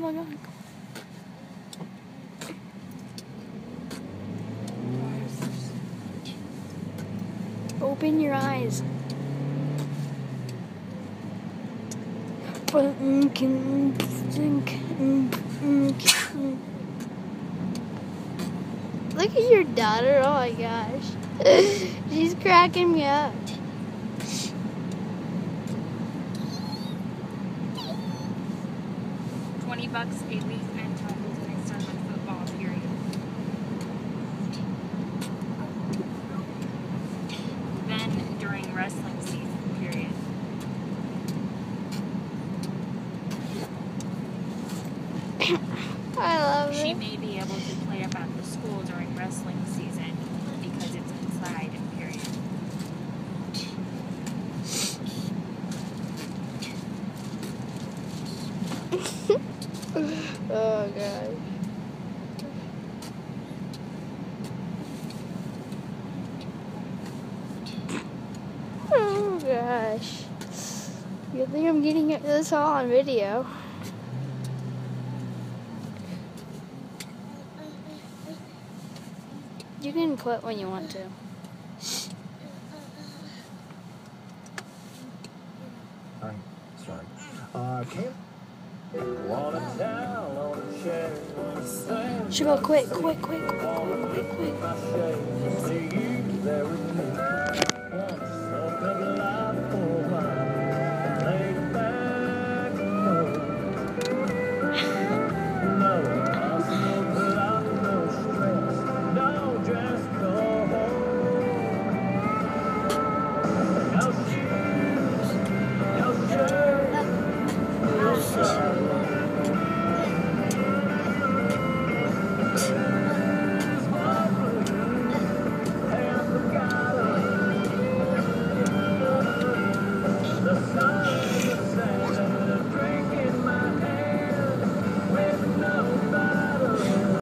on going. Open your eyes. Mm, mm, mm, Look at your daughter. Oh my gosh. She's cracking me up. Twenty bucks a week until the next time on football period. Then during wrestling season period. I love She it. may be able to play up at the school during wrestling season Oh gosh. Oh gosh. Good thing I'm getting this all on video. You can quit when you want to. Hi, sorry. Uh, Cam? Shabelle, quit, quit, quick, quick, quick, quit, quit.